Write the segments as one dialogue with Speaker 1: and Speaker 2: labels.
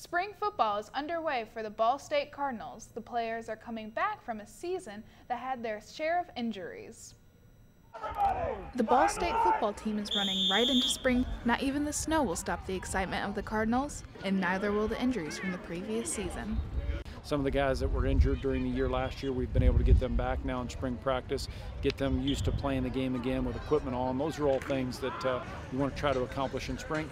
Speaker 1: Spring football is underway for the Ball State Cardinals. The players are coming back from a season that had their share of injuries. The Ball State football team is running right into spring. Not even the snow will stop the excitement of the Cardinals, and neither will the injuries from the previous season.
Speaker 2: Some of the guys that were injured during the year last year, we've been able to get them back now in spring practice, get them used to playing the game again with equipment on. Those are all things that uh, you want to try to accomplish in spring.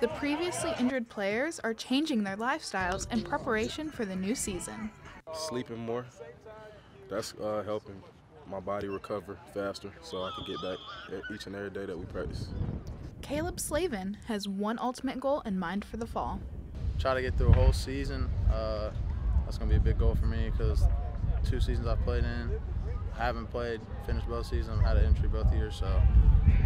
Speaker 1: The previously injured players are changing their lifestyles in preparation for the new season.
Speaker 3: Sleeping more, that's uh, helping my body recover faster so I can get back each and every day that we practice.
Speaker 1: Caleb Slavin has one ultimate goal in mind for the fall.
Speaker 4: Try to get through a whole season. Uh, that's going to be a big goal for me because two seasons I've played in, I haven't played, finished both seasons, had an injury both years, so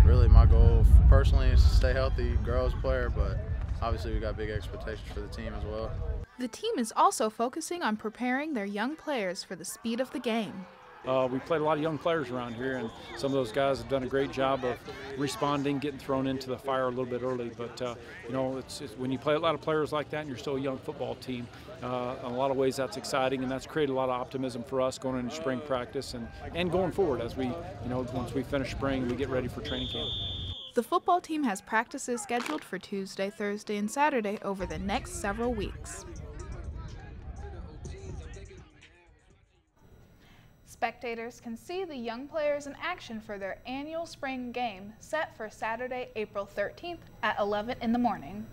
Speaker 4: really my goal personally is to stay healthy, grow as a player, but obviously we got big expectations for the team as well.
Speaker 1: The team is also focusing on preparing their young players for the speed of the game.
Speaker 2: Uh, we played a lot of young players around here, and some of those guys have done a great job of responding, getting thrown into the fire a little bit early. But uh, you know, it's, it's, when you play a lot of players like that, and you're still a young football team, uh, in a lot of ways that's exciting, and that's created a lot of optimism for us going into spring practice and and going forward as we, you know, once we finish spring, we get ready for training camp.
Speaker 1: The football team has practices scheduled for Tuesday, Thursday, and Saturday over the next several weeks. Spectators can see the young players in action for their annual spring game set for Saturday, April 13th at 11 in the morning.